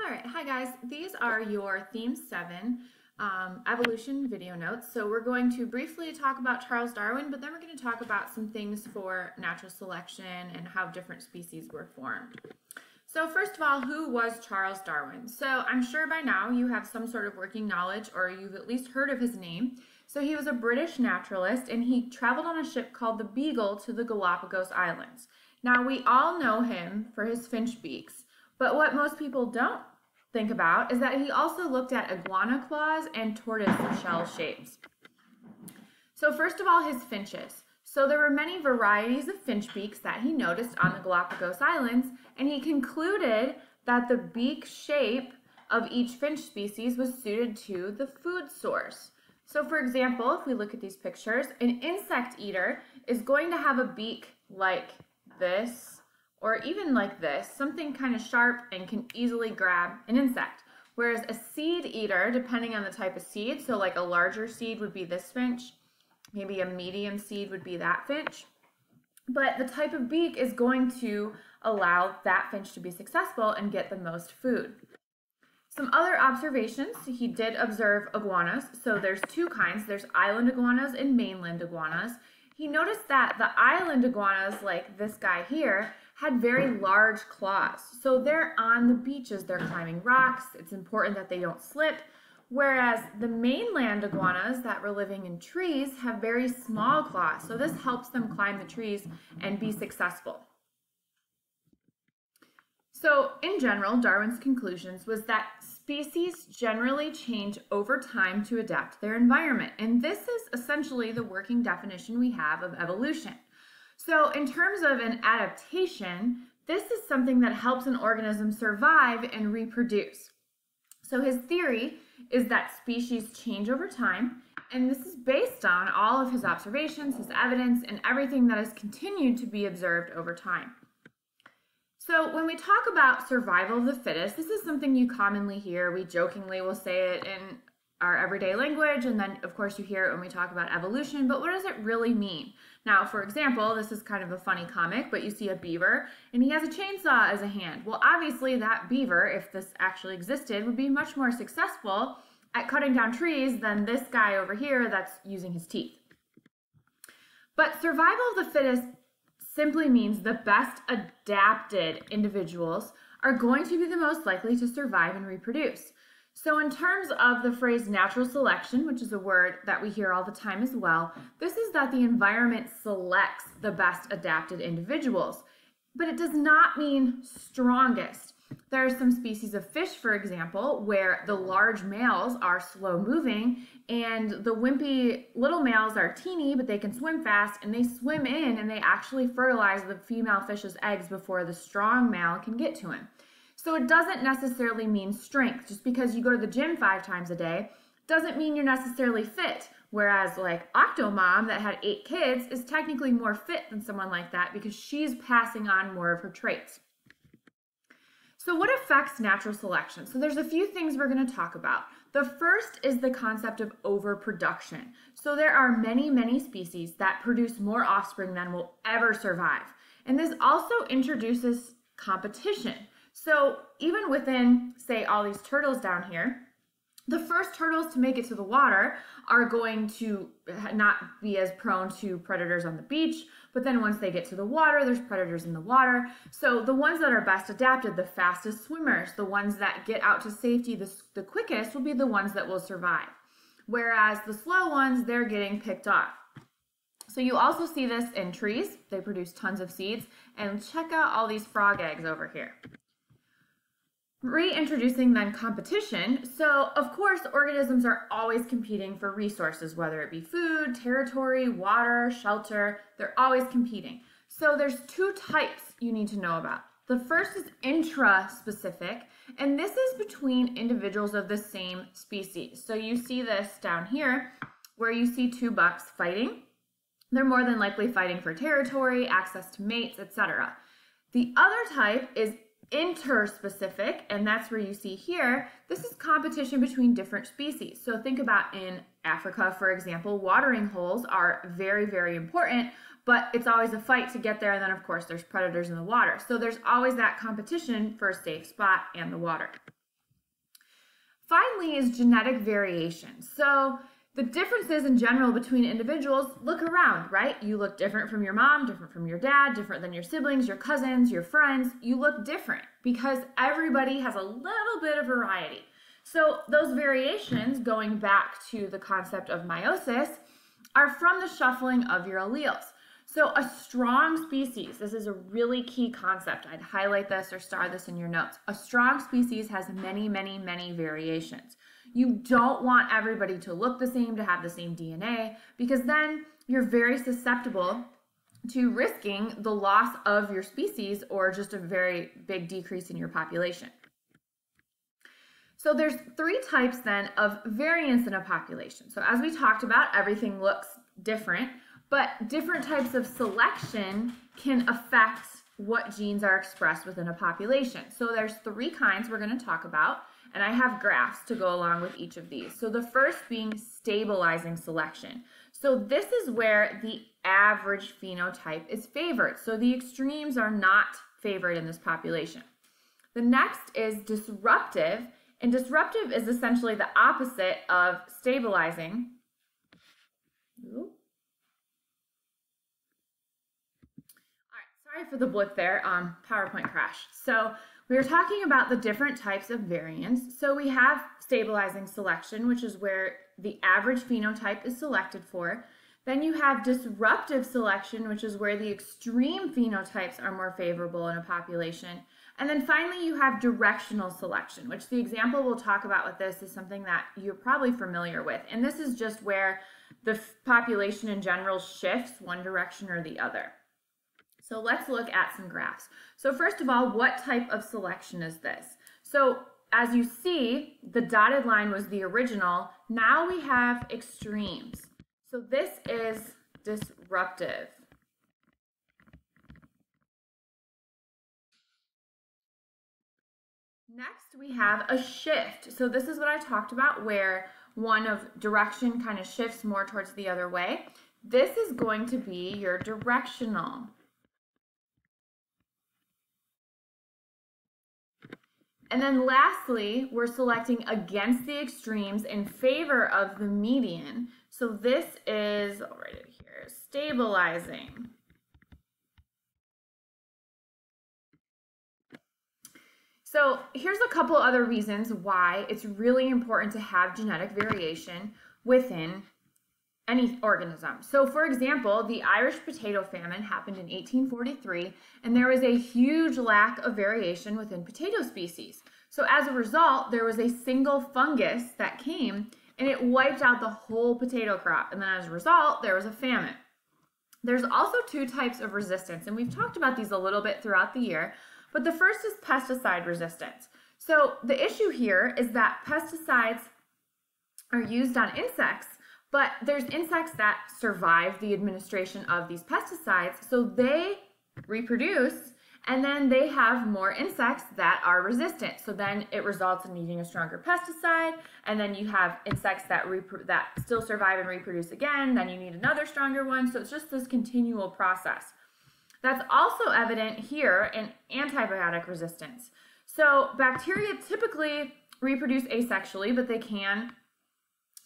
All right, hi guys. These are your Theme 7 um, evolution video notes. So we're going to briefly talk about Charles Darwin, but then we're going to talk about some things for natural selection and how different species were formed. So first of all, who was Charles Darwin? So I'm sure by now you have some sort of working knowledge or you've at least heard of his name. So he was a British naturalist and he traveled on a ship called the Beagle to the Galapagos Islands. Now we all know him for his finch beaks, but what most people don't think about is that he also looked at iguana claws and tortoise shell shapes. So first of all, his finches. So there were many varieties of finch beaks that he noticed on the Galapagos Islands, and he concluded that the beak shape of each finch species was suited to the food source. So for example, if we look at these pictures, an insect eater is going to have a beak like this or even like this, something kind of sharp and can easily grab an insect. Whereas a seed eater, depending on the type of seed, so like a larger seed would be this finch, maybe a medium seed would be that finch. But the type of beak is going to allow that finch to be successful and get the most food. Some other observations, he did observe iguanas. So there's two kinds. There's island iguanas and mainland iguanas. He noticed that the island iguanas, like this guy here, had very large claws. So they're on the beaches, they're climbing rocks. It's important that they don't slip. Whereas the mainland iguanas that were living in trees have very small claws. So this helps them climb the trees and be successful. So in general, Darwin's conclusions was that species generally change over time to adapt their environment. And this is essentially the working definition we have of evolution. So in terms of an adaptation, this is something that helps an organism survive and reproduce. So his theory is that species change over time, and this is based on all of his observations, his evidence, and everything that has continued to be observed over time. So when we talk about survival of the fittest, this is something you commonly hear. We jokingly will say it in our everyday language, and then of course you hear it when we talk about evolution, but what does it really mean? Now, for example, this is kind of a funny comic, but you see a beaver and he has a chainsaw as a hand. Well, obviously that beaver, if this actually existed, would be much more successful at cutting down trees than this guy over here that's using his teeth. But survival of the fittest simply means the best adapted individuals are going to be the most likely to survive and reproduce. So in terms of the phrase natural selection, which is a word that we hear all the time as well, this is that the environment selects the best adapted individuals, but it does not mean strongest. There are some species of fish, for example, where the large males are slow moving and the wimpy little males are teeny, but they can swim fast and they swim in and they actually fertilize the female fish's eggs before the strong male can get to him. So it doesn't necessarily mean strength. Just because you go to the gym five times a day doesn't mean you're necessarily fit. Whereas like Octomom that had eight kids is technically more fit than someone like that because she's passing on more of her traits. So what affects natural selection? So there's a few things we're going to talk about. The first is the concept of overproduction. So there are many, many species that produce more offspring than will ever survive. And this also introduces competition. So even within, say, all these turtles down here, the first turtles to make it to the water are going to not be as prone to predators on the beach, but then once they get to the water, there's predators in the water. So the ones that are best adapted, the fastest swimmers, the ones that get out to safety the, the quickest will be the ones that will survive. Whereas the slow ones, they're getting picked off. So you also see this in trees. They produce tons of seeds. And check out all these frog eggs over here. Reintroducing then competition. So, of course, organisms are always competing for resources, whether it be food, territory, water, shelter, they're always competing. So, there's two types you need to know about. The first is intra-specific, and this is between individuals of the same species. So, you see this down here where you see two bucks fighting. They're more than likely fighting for territory, access to mates, etc. The other type is interspecific, and that's where you see here, this is competition between different species. So think about in Africa, for example, watering holes are very, very important, but it's always a fight to get there. And then of course there's predators in the water. So there's always that competition for a safe spot and the water. Finally is genetic variation. So the differences in general between individuals look around, right? You look different from your mom, different from your dad, different than your siblings, your cousins, your friends. You look different because everybody has a little bit of variety. So those variations, going back to the concept of meiosis, are from the shuffling of your alleles. So a strong species, this is a really key concept. I'd highlight this or star this in your notes. A strong species has many, many, many variations. You don't want everybody to look the same, to have the same DNA, because then you're very susceptible to risking the loss of your species or just a very big decrease in your population. So there's three types then of variance in a population. So as we talked about, everything looks different, but different types of selection can affect what genes are expressed within a population. So there's three kinds we're going to talk about, and I have graphs to go along with each of these. So the first being stabilizing selection. So this is where the average phenotype is favored. So the extremes are not favored in this population. The next is disruptive, and disruptive is essentially the opposite of stabilizing. Ooh. All right, sorry for the blip there. Um, PowerPoint crash. So we were talking about the different types of variants. So we have stabilizing selection, which is where the average phenotype is selected for. Then you have disruptive selection, which is where the extreme phenotypes are more favorable in a population. And then finally, you have directional selection, which the example we'll talk about with this is something that you're probably familiar with. And this is just where the population in general shifts one direction or the other. So let's look at some graphs. So first of all, what type of selection is this? So as you see, the dotted line was the original. Now we have extremes. So this is disruptive. Next, we have a shift. So this is what I talked about where one of direction kind of shifts more towards the other way. This is going to be your directional. And then lastly, we're selecting against the extremes in favor of the median. So this is, I'll write it here, stabilizing. So here's a couple other reasons why it's really important to have genetic variation within any organism. So for example, the Irish potato famine happened in 1843 and there was a huge lack of variation within potato species. So as a result, there was a single fungus that came and it wiped out the whole potato crop. And then as a result, there was a famine. There's also two types of resistance, and we've talked about these a little bit throughout the year, but the first is pesticide resistance. So the issue here is that pesticides are used on insects, but there's insects that survive the administration of these pesticides, so they reproduce and then they have more insects that are resistant. So then it results in needing a stronger pesticide, and then you have insects that that still survive and reproduce again, then you need another stronger one. So it's just this continual process. That's also evident here in antibiotic resistance. So bacteria typically reproduce asexually, but they can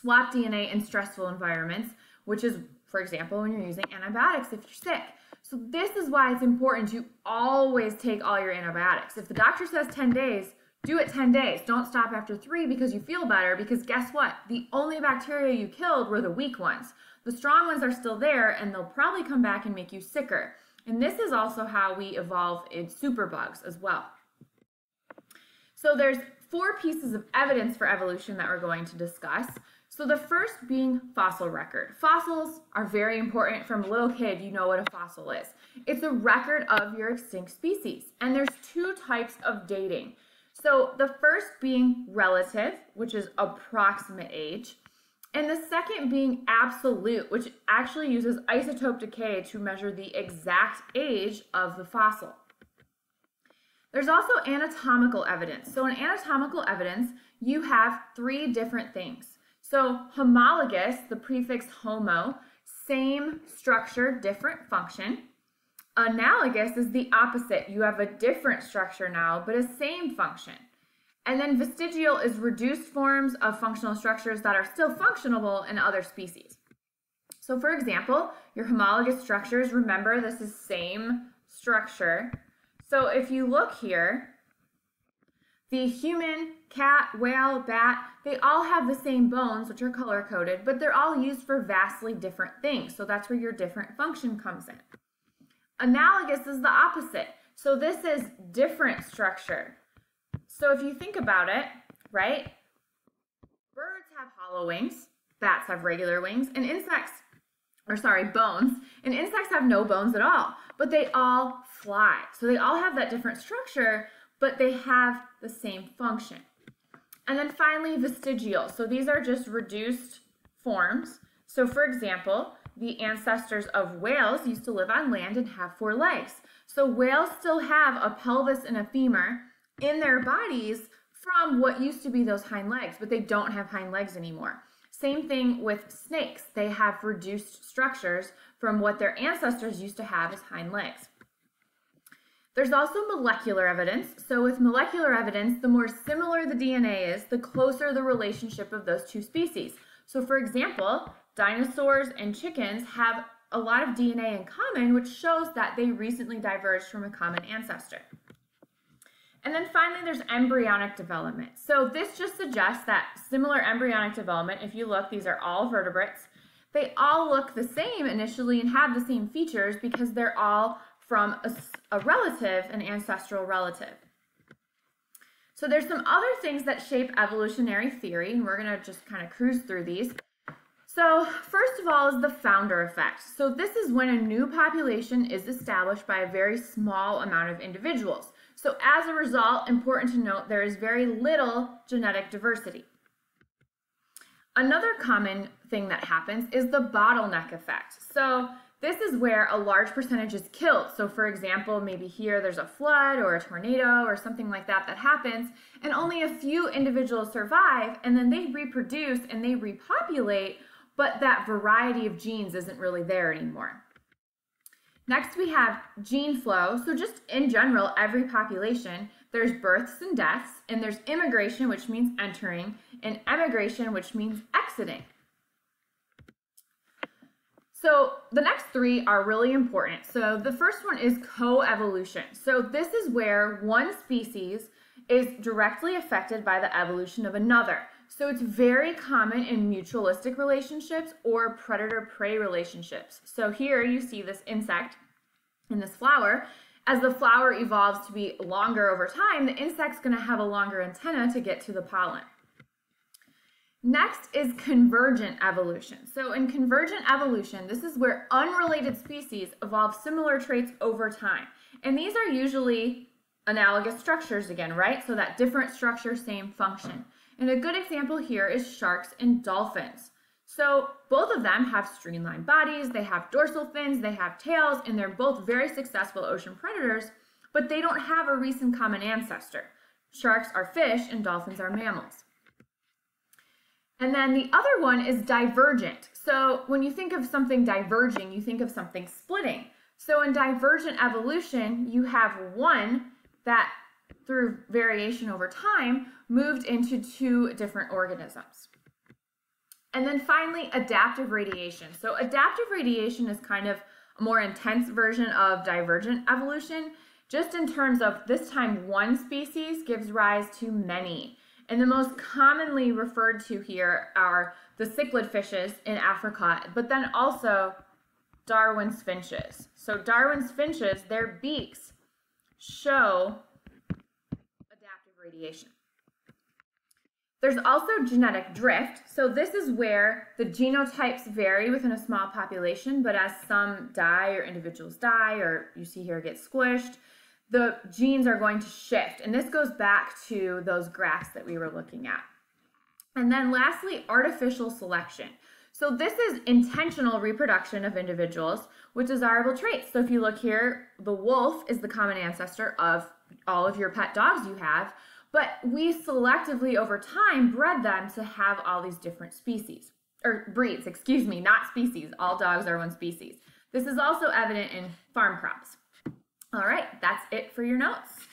swap DNA in stressful environments, which is, for example, when you're using antibiotics if you're sick. So this is why it's important to always take all your antibiotics. If the doctor says 10 days, do it 10 days. Don't stop after three because you feel better because guess what? The only bacteria you killed were the weak ones. The strong ones are still there and they'll probably come back and make you sicker. And this is also how we evolve in superbugs as well. So there's four pieces of evidence for evolution that we're going to discuss. So the first being fossil record. Fossils are very important. From a little kid, you know what a fossil is. It's a record of your extinct species. And there's two types of dating. So the first being relative, which is approximate age, and the second being absolute, which actually uses isotope decay to measure the exact age of the fossil. There's also anatomical evidence. So in anatomical evidence, you have three different things. So homologous, the prefix homo, same structure, different function. Analogous is the opposite. You have a different structure now, but a same function. And then vestigial is reduced forms of functional structures that are still functional in other species. So for example, your homologous structures, remember this is same structure. So if you look here, the human, cat, whale, bat, they all have the same bones, which are color coded, but they're all used for vastly different things. So that's where your different function comes in. Analogous is the opposite. So this is different structure. So if you think about it, right? Birds have hollow wings, bats have regular wings, and insects, or sorry, bones, and insects have no bones at all, but they all fly. So they all have that different structure, but they have the same function. And then finally, vestigial. So these are just reduced forms. So for example, the ancestors of whales used to live on land and have four legs. So whales still have a pelvis and a femur in their bodies from what used to be those hind legs, but they don't have hind legs anymore. Same thing with snakes. They have reduced structures from what their ancestors used to have as hind legs. There's also molecular evidence. So with molecular evidence, the more similar the DNA is, the closer the relationship of those two species. So for example, dinosaurs and chickens have a lot of DNA in common, which shows that they recently diverged from a common ancestor. And then finally, there's embryonic development. So this just suggests that similar embryonic development, if you look, these are all vertebrates, they all look the same initially and have the same features because they're all from a, a relative, an ancestral relative. So there's some other things that shape evolutionary theory, and we're going to just kind of cruise through these. So first of all is the founder effect. So this is when a new population is established by a very small amount of individuals. So as a result, important to note, there is very little genetic diversity. Another common thing that happens is the bottleneck effect. So this is where a large percentage is killed. So for example, maybe here there's a flood or a tornado or something like that that happens, and only a few individuals survive, and then they reproduce and they repopulate, but that variety of genes isn't really there anymore. Next, we have gene flow. So just in general, every population, there's births and deaths, and there's immigration, which means entering, and emigration, which means exiting. So the next three are really important. So the first one is coevolution. So this is where one species is directly affected by the evolution of another. So it's very common in mutualistic relationships or predator-prey relationships. So here you see this insect in this flower. As the flower evolves to be longer over time, the insect's gonna have a longer antenna to get to the pollen. Next is convergent evolution. So in convergent evolution, this is where unrelated species evolve similar traits over time. And these are usually analogous structures again, right? So that different structure, same function. And a good example here is sharks and dolphins. So both of them have streamlined bodies, they have dorsal fins, they have tails, and they're both very successful ocean predators, but they don't have a recent common ancestor. Sharks are fish and dolphins are mammals. And then the other one is divergent. So when you think of something diverging, you think of something splitting. So in divergent evolution, you have one that through variation over time moved into two different organisms. And then finally, adaptive radiation. So adaptive radiation is kind of a more intense version of divergent evolution, just in terms of this time one species gives rise to many. And the most commonly referred to here are the cichlid fishes in Africa, but then also Darwin's finches. So Darwin's finches, their beaks show adaptive radiation. There's also genetic drift. So this is where the genotypes vary within a small population, but as some die or individuals die or you see here get squished, the genes are going to shift. And this goes back to those graphs that we were looking at. And then lastly, artificial selection. So this is intentional reproduction of individuals with desirable traits. So if you look here, the wolf is the common ancestor of all of your pet dogs you have, but we selectively over time bred them to have all these different species, or breeds, excuse me, not species. All dogs are one species. This is also evident in farm crops. All right, that's it for your notes.